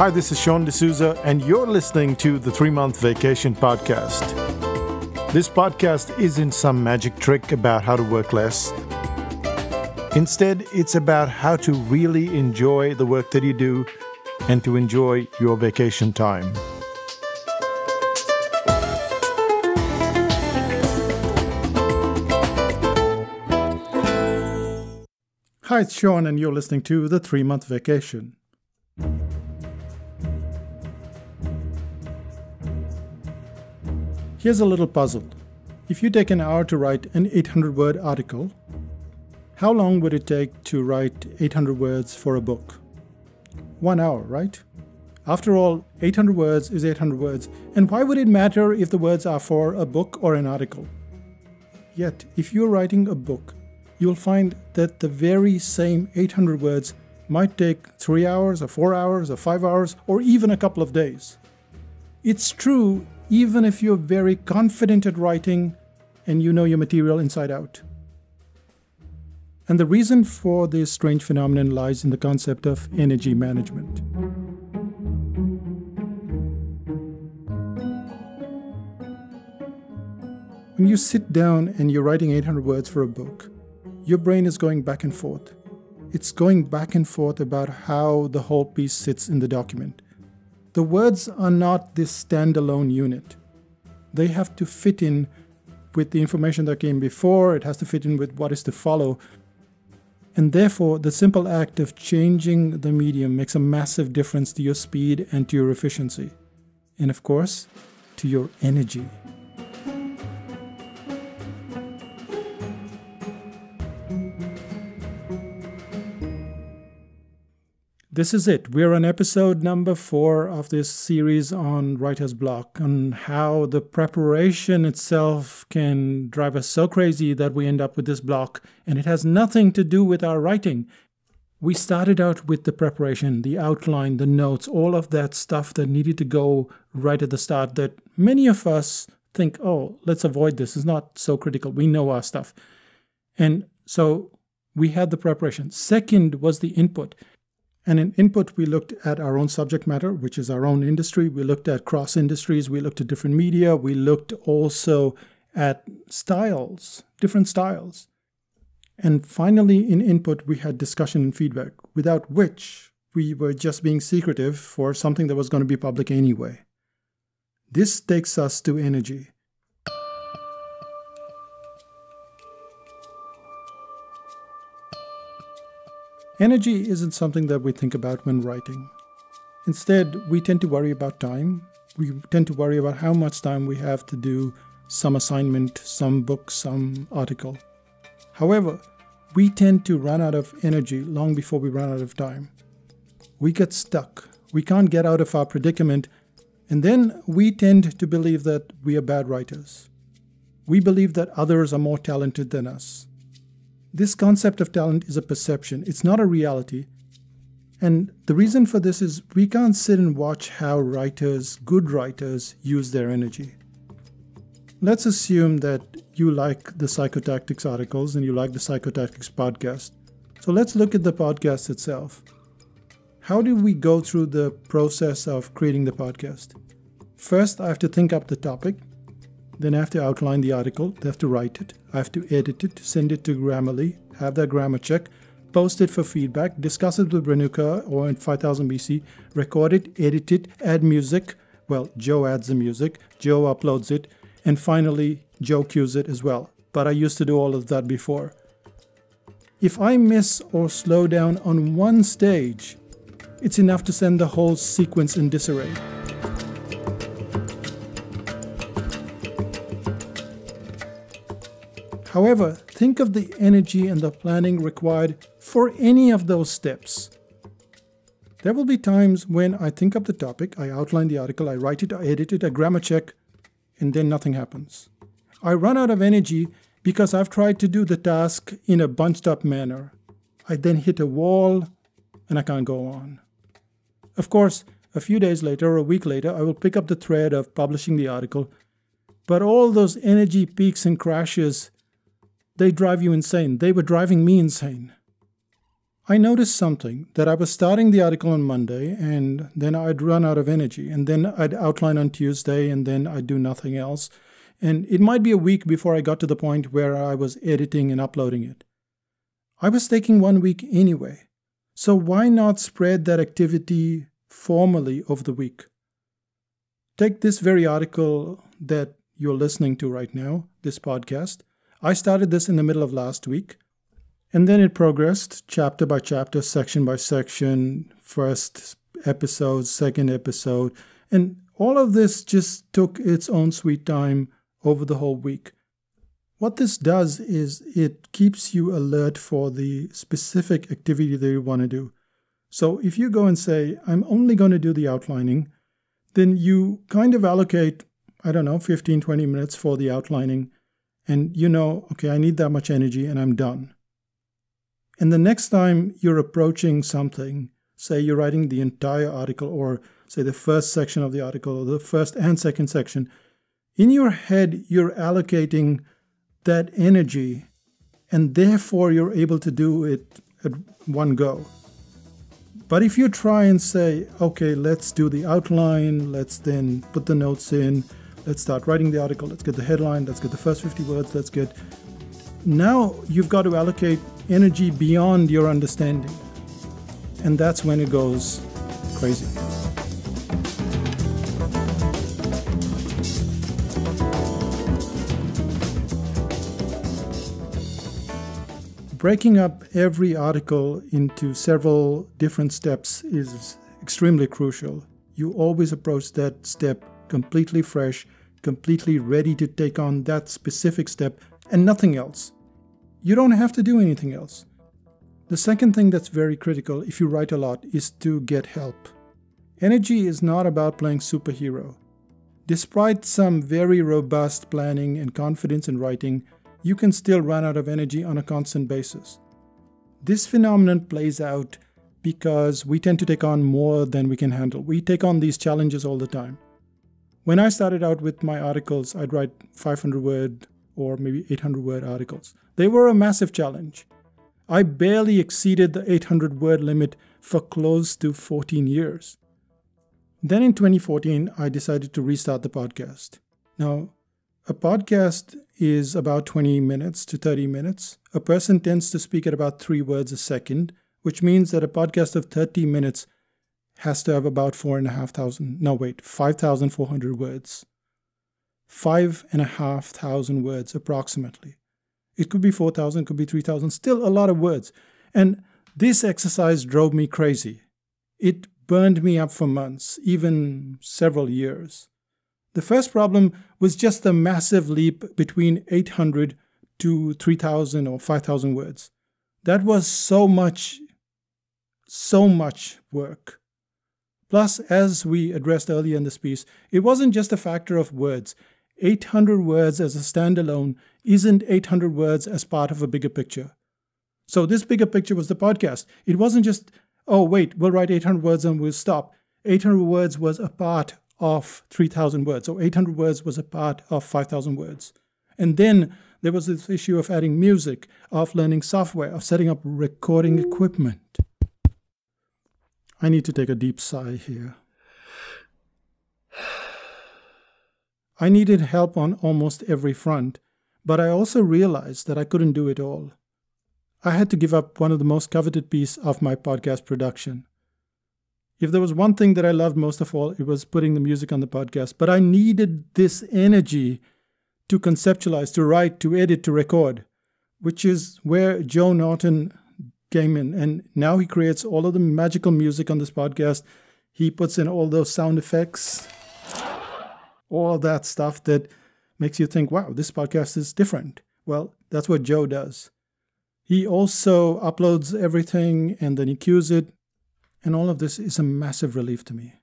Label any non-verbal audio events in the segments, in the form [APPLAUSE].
Hi, this is Sean D'Souza, and you're listening to the Three Month Vacation Podcast. This podcast isn't some magic trick about how to work less. Instead, it's about how to really enjoy the work that you do and to enjoy your vacation time. Hi, it's Sean, and you're listening to The Three Month Vacation. Here's a little puzzle. If you take an hour to write an 800 word article, how long would it take to write 800 words for a book? One hour, right? After all, 800 words is 800 words, and why would it matter if the words are for a book or an article? Yet, if you're writing a book, you'll find that the very same 800 words might take 3 hours, or 4 hours, or 5 hours, or even a couple of days. It's true even if you're very confident at writing and you know your material inside out. And the reason for this strange phenomenon lies in the concept of energy management. When you sit down and you're writing 800 words for a book, your brain is going back and forth. It's going back and forth about how the whole piece sits in the document. The words are not this standalone unit. They have to fit in with the information that came before, it has to fit in with what is to follow. And therefore, the simple act of changing the medium makes a massive difference to your speed and to your efficiency. And of course, to your energy. This is it. We're on episode number four of this series on writer's block, on how the preparation itself can drive us so crazy that we end up with this block, and it has nothing to do with our writing. We started out with the preparation, the outline, the notes, all of that stuff that needed to go right at the start that many of us think, oh, let's avoid this. It's not so critical. We know our stuff. And so we had the preparation. Second was the input. And in input, we looked at our own subject matter, which is our own industry. We looked at cross industries. We looked at different media. We looked also at styles, different styles. And finally, in input, we had discussion and feedback, without which we were just being secretive for something that was going to be public anyway. This takes us to energy. Energy isn't something that we think about when writing. Instead, we tend to worry about time. We tend to worry about how much time we have to do some assignment, some book, some article. However, we tend to run out of energy long before we run out of time. We get stuck. We can't get out of our predicament, and then we tend to believe that we are bad writers. We believe that others are more talented than us. This concept of talent is a perception, it's not a reality. And the reason for this is we can't sit and watch how writers, good writers, use their energy. Let's assume that you like the psychotactics articles and you like the psychotactics podcast. So let's look at the podcast itself. How do we go through the process of creating the podcast? First, I have to think up the topic. Then I have to outline the article, I have to write it, I have to edit it, send it to Grammarly, have their grammar check, post it for feedback, discuss it with Renuka or in 5000 BC, record it, edit it, add music. Well, Joe adds the music, Joe uploads it, and finally, Joe cues it as well. But I used to do all of that before. If I miss or slow down on one stage, it's enough to send the whole sequence in disarray. However, think of the energy and the planning required for any of those steps. There will be times when I think up the topic, I outline the article, I write it, I edit it, I grammar check, and then nothing happens. I run out of energy because I've tried to do the task in a bunched up manner. I then hit a wall and I can't go on. Of course, a few days later or a week later, I will pick up the thread of publishing the article, but all those energy peaks and crashes they drive you insane. They were driving me insane. I noticed something that I was starting the article on Monday and then I'd run out of energy and then I'd outline on Tuesday and then I'd do nothing else. And it might be a week before I got to the point where I was editing and uploading it. I was taking one week anyway. So why not spread that activity formally over the week? Take this very article that you're listening to right now, this podcast. I started this in the middle of last week. And then it progressed chapter by chapter, section by section, first episode, second episode. And all of this just took its own sweet time over the whole week. What this does is it keeps you alert for the specific activity that you want to do. So if you go and say, I'm only going to do the outlining, then you kind of allocate, I don't know, 15, 20 minutes for the outlining. And you know, okay, I need that much energy and I'm done. And the next time you're approaching something, say you're writing the entire article, or say the first section of the article, or the first and second section, in your head, you're allocating that energy, and therefore you're able to do it at one go. But if you try and say, okay, let's do the outline, let's then put the notes in, let's start writing the article, let's get the headline, let's get the first 50 words, let's get. Now you've got to allocate energy beyond your understanding. And that's when it goes crazy. Breaking up every article into several different steps is extremely crucial. You always approach that step completely fresh, completely ready to take on that specific step and nothing else. You don't have to do anything else. The second thing that's very critical if you write a lot is to get help. Energy is not about playing superhero. Despite some very robust planning and confidence in writing, you can still run out of energy on a constant basis. This phenomenon plays out because we tend to take on more than we can handle. We take on these challenges all the time. When I started out with my articles, I'd write 500 word or maybe 800 word articles. They were a massive challenge. I barely exceeded the 800 word limit for close to 14 years. Then in 2014, I decided to restart the podcast. Now, a podcast is about 20 minutes to 30 minutes. A person tends to speak at about three words a second, which means that a podcast of 30 minutes has to have about four and a half thousand, no, wait, 5,400 words five and a half thousand words approximately. It could be 4,000, could be 3,000, still a lot of words. And this exercise drove me crazy. It burned me up for months, even several years. The first problem was just the massive leap between 800 to 3,000 or 5,000 words. That was so much, so much work. Plus, as we addressed earlier in this piece, it wasn't just a factor of words, 800 words as a standalone isn't 800 words as part of a bigger picture. So, this bigger picture was the podcast. It wasn't just, oh, wait, we'll write 800 words and we'll stop. 800 words was a part of 3,000 words. So, 800 words was a part of 5,000 words. And then there was this issue of adding music, of learning software, of setting up recording equipment. I need to take a deep sigh here. I needed help on almost every front, but I also realized that I couldn't do it all. I had to give up one of the most coveted pieces of my podcast production. If there was one thing that I loved most of all, it was putting the music on the podcast, but I needed this energy to conceptualize, to write, to edit, to record, which is where Joe Norton came in. And now he creates all of the magical music on this podcast. He puts in all those sound effects all that stuff that makes you think, wow, this podcast is different. Well, that's what Joe does. He also uploads everything and then he cues it. And all of this is a massive relief to me.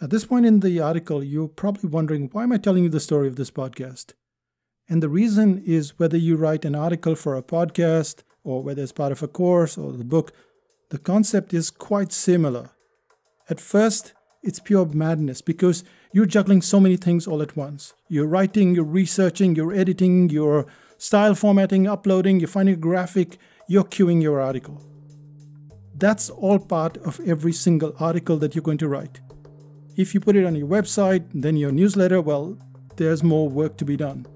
At this point in the article, you're probably wondering, why am I telling you the story of this podcast? And the reason is whether you write an article for a podcast or whether it's part of a course or the book, the concept is quite similar. At first, it's pure madness because you're juggling so many things all at once. You're writing, you're researching, you're editing, you're style formatting, uploading, you're finding a graphic, you're queuing your article. That's all part of every single article that you're going to write. If you put it on your website, then your newsletter, well, there's more work to be done.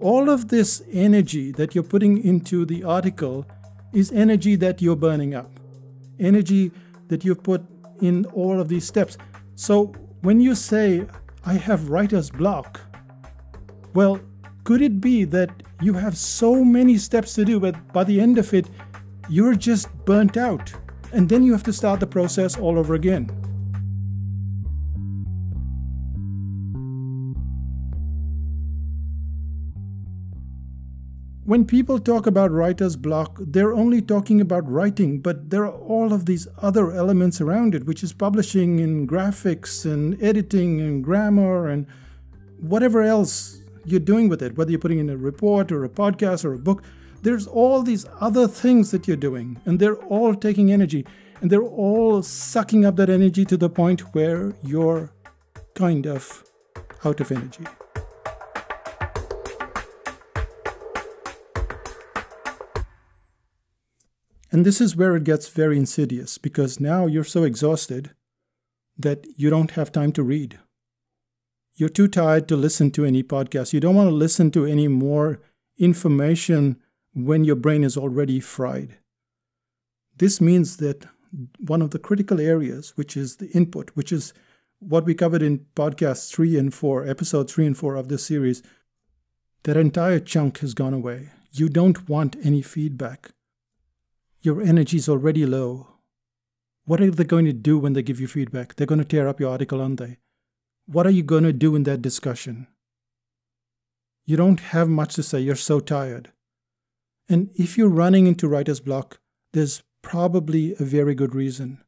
All of this energy that you're putting into the article is energy that you're burning up, energy that you've put in all of these steps. So when you say, I have writer's block, well, could it be that you have so many steps to do, but by the end of it, you're just burnt out? And then you have to start the process all over again. When people talk about writer's block, they're only talking about writing, but there are all of these other elements around it, which is publishing and graphics and editing and grammar and whatever else you're doing with it, whether you're putting in a report or a podcast or a book. There's all these other things that you're doing, and they're all taking energy, and they're all sucking up that energy to the point where you're kind of out of energy. And this is where it gets very insidious because now you're so exhausted that you don't have time to read. You're too tired to listen to any podcast. You don't want to listen to any more information when your brain is already fried. This means that one of the critical areas, which is the input, which is what we covered in podcasts three and four, episode three and four of this series, that entire chunk has gone away. You don't want any feedback. Your energy is already low. What are they going to do when they give you feedback? They're going to tear up your article, aren't they? What are you going to do in that discussion? You don't have much to say, you're so tired. And if you're running into writer's block, there's probably a very good reason.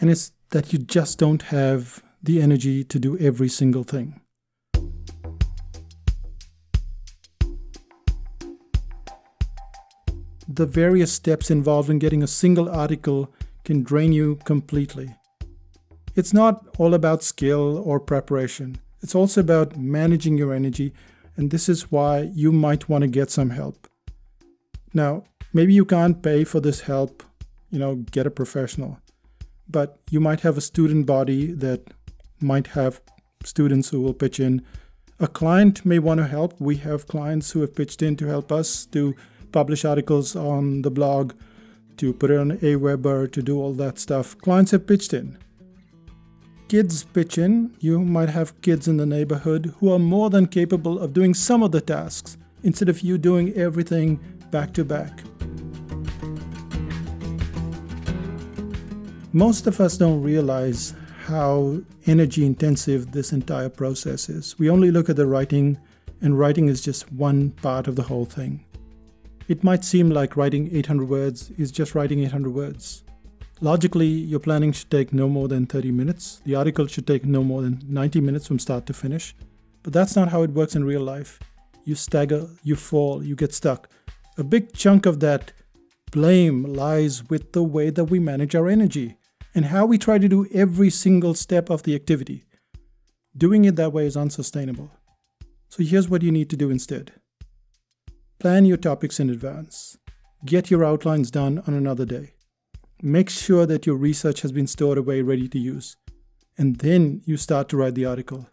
And it's that you just don't have the energy to do every single thing. The various steps involved in getting a single article can drain you completely. It's not all about skill or preparation, it's also about managing your energy, and this is why you might want to get some help. Now, maybe you can't pay for this help, you know, get a professional, but you might have a student body that might have students who will pitch in. A client may want to help. We have clients who have pitched in to help us to publish articles on the blog, to put it on Aweber, to do all that stuff. Clients have pitched in. Kids pitch in. You might have kids in the neighborhood who are more than capable of doing some of the tasks instead of you doing everything back to back. Most of us don't realize how energy intensive this entire process is. We only look at the writing, and writing is just one part of the whole thing. It might seem like writing 800 words is just writing 800 words. Logically, your planning should take no more than 30 minutes. The article should take no more than 90 minutes from start to finish. But that's not how it works in real life. You stagger, you fall, you get stuck. A big chunk of that blame lies with the way that we manage our energy and how we try to do every single step of the activity. Doing it that way is unsustainable. So here's what you need to do instead Plan your topics in advance. Get your outlines done on another day. Make sure that your research has been stored away ready to use. And then you start to write the article.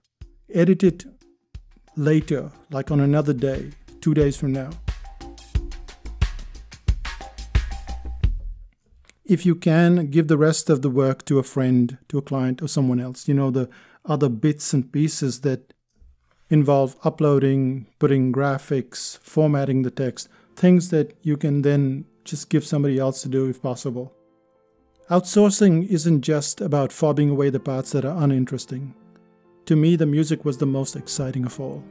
Edit it later, like on another day, two days from now. If you can, give the rest of the work to a friend, to a client, or someone else. You know, the other bits and pieces that involve uploading, putting graphics, formatting the text, things that you can then just give somebody else to do if possible. Outsourcing isn't just about fobbing away the parts that are uninteresting. To me, the music was the most exciting of all.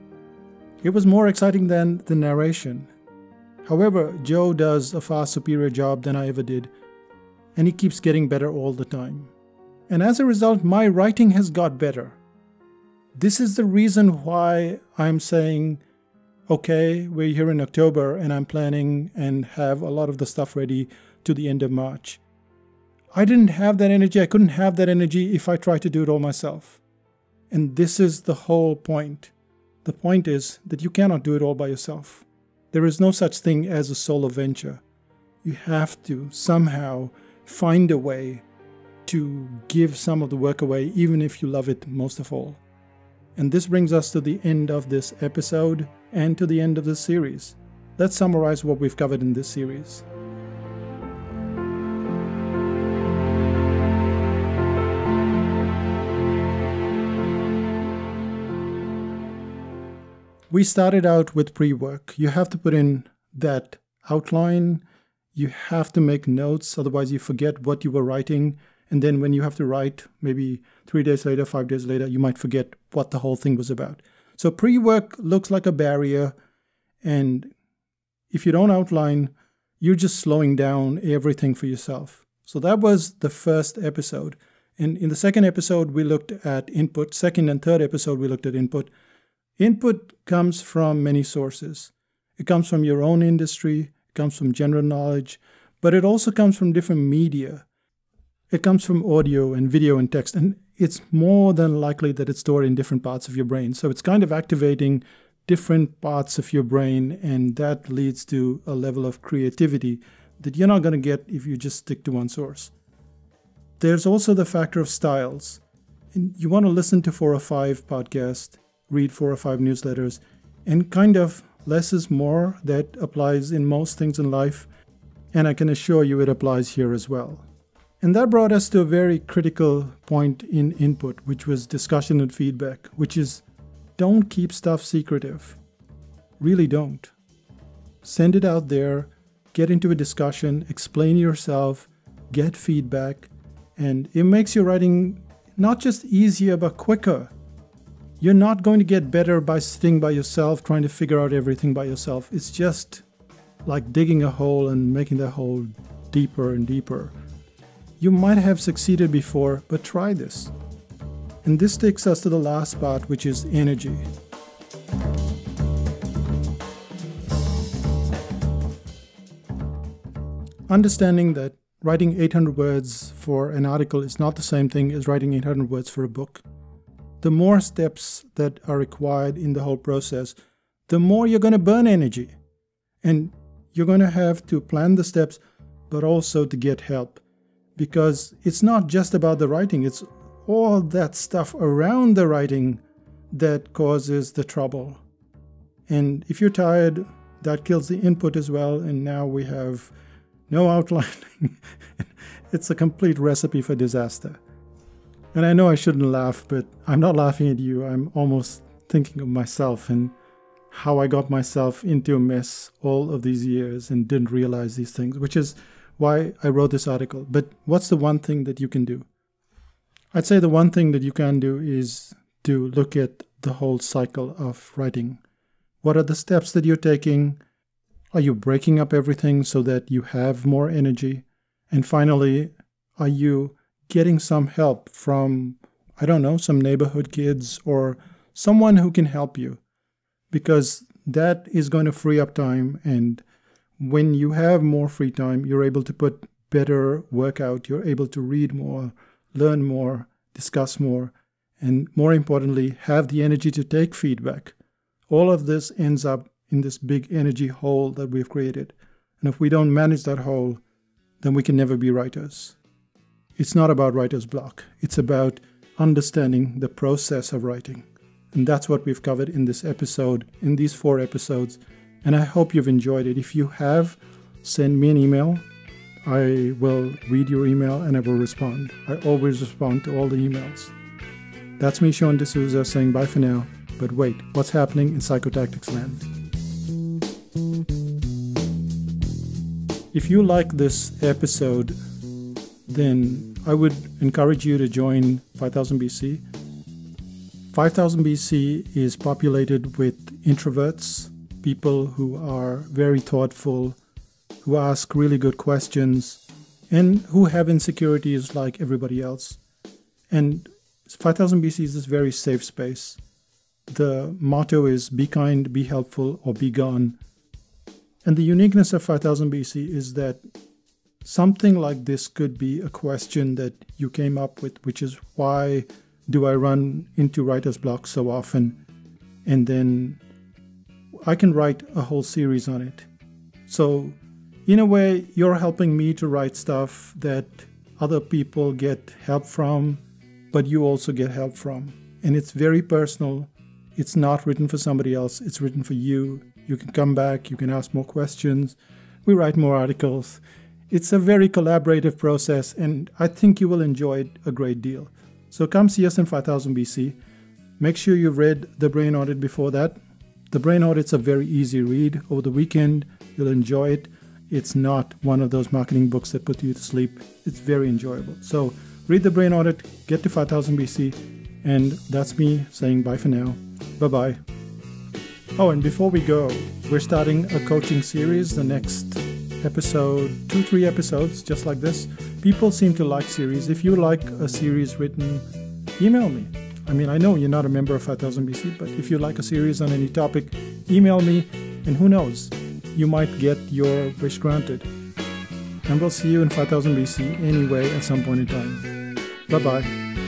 It was more exciting than the narration. However, Joe does a far superior job than I ever did, and he keeps getting better all the time. And as a result, my writing has got better. This is the reason why I'm saying, okay, we're here in October and I'm planning and have a lot of the stuff ready to the end of March. I didn't have that energy. I couldn't have that energy if I tried to do it all myself. And this is the whole point. The point is that you cannot do it all by yourself. There is no such thing as a solo venture. You have to somehow find a way to give some of the work away, even if you love it most of all. And this brings us to the end of this episode and to the end of this series. Let's summarize what we've covered in this series. We started out with pre work. You have to put in that outline, you have to make notes, otherwise, you forget what you were writing and then when you have to write, maybe three days later, five days later, you might forget what the whole thing was about. So pre work looks like a barrier. And if you don't outline, you're just slowing down everything for yourself. So that was the first episode. And in the second episode, we looked at input. Second and third episode, we looked at input. Input comes from many sources. It comes from your own industry, it comes from general knowledge, but it also comes from different media. It comes from audio and video and text, and it's more than likely that it's stored in different parts of your brain. So it's kind of activating different parts of your brain, and that leads to a level of creativity that you're not going to get if you just stick to one source. There's also the factor of styles. And you want to listen to four or five podcasts, read four or five newsletters, and kind of less is more. That applies in most things in life, and I can assure you it applies here as well. And that brought us to a very critical point in input, which was discussion and feedback, which is don't keep stuff secretive. Really don't. Send it out there, get into a discussion, explain yourself, get feedback, and it makes your writing not just easier but quicker. You're not going to get better by sitting by yourself trying to figure out everything by yourself. It's just like digging a hole and making that hole deeper and deeper. You might have succeeded before, but try this. And this takes us to the last part, which is energy. Understanding that writing 800 words for an article is not the same thing as writing 800 words for a book. The more steps that are required in the whole process, the more you're going to burn energy. And you're going to have to plan the steps, but also to get help because it's not just about the writing, it's all that stuff around the writing that causes the trouble. And if you're tired, that kills the input as well. And now we have no [LAUGHS] outlining. it's a complete recipe for disaster. And I know I shouldn't laugh, but I'm not laughing at you. I'm almost thinking of myself and how I got myself into a mess all of these years and didn't realize these things, which is why I wrote this article. But what's the one thing that you can do? I'd say the one thing that you can do is to look at the whole cycle of writing. What are the steps that you're taking? Are you breaking up everything so that you have more energy? And finally, are you getting some help from, I don't know, some neighborhood kids or someone who can help you? Because that is going to free up time and when you have more free time, you're able to put better work out, you're able to read more, learn more, discuss more, and more importantly, have the energy to take feedback. All of this ends up in this big energy hole that we've created. And if we don't manage that hole, then we can never be writers. It's not about writer's block, it's about understanding the process of writing. And that's what we've covered in this episode, in these four episodes and I hope you've enjoyed it. If you have, send me an email. I will read your email and I will respond. I always respond to all the emails. That's me, Sean D'Souza, saying bye for now. But wait, what's happening in Psychotactics land? If you like this episode, then I would encourage you to join 5000 BC. 5000 BC is populated with introverts people who are very thoughtful, who ask really good questions, and who have insecurities like everybody else. And 5000 BC is this very safe space. The motto is be kind, be helpful, or be gone. And the uniqueness of 5000 BC is that something like this could be a question that you came up with, which is why do I run into writer's block so often? And then I can write a whole series on it. So in a way, you're helping me to write stuff that other people get help from, but you also get help from. And it's very personal. It's not written for somebody else, it's written for you. You can come back, you can ask more questions. We write more articles. It's a very collaborative process, and I think you will enjoy it a great deal. So come see us in 5000 BC. Make sure you've read The Brain Audit before that. The Brain Audit's a very easy read. Over the weekend, you'll enjoy it. It's not one of those marketing books that put you to sleep. It's very enjoyable. So read The Brain Audit, get to 5000 BC, and that's me saying bye for now. Bye bye. Oh, and before we go, we're starting a coaching series. The next episode, two, three episodes, just like this. People seem to like series. If you like a series written, email me. I mean, I know you're not a member of 5000 BC, but if you like a series on any topic, email me, and who knows, you might get your wish granted. And we'll see you in 5000 BC anyway at some point in time. Bye bye.